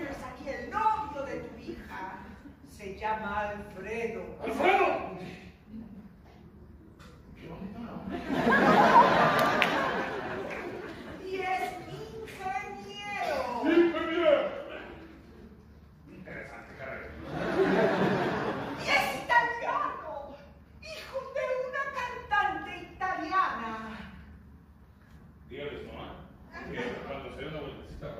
tienes aquí el novio de tu hija. Se llama Alfredo. ¡Alfredo! ¡Qué bonito Y es ingeniero. ¡Ingeniero! Interesante, caray. Y es italiano. Hijo de una cantante italiana. Dígales, mamá, que cuando se dé una vueltecita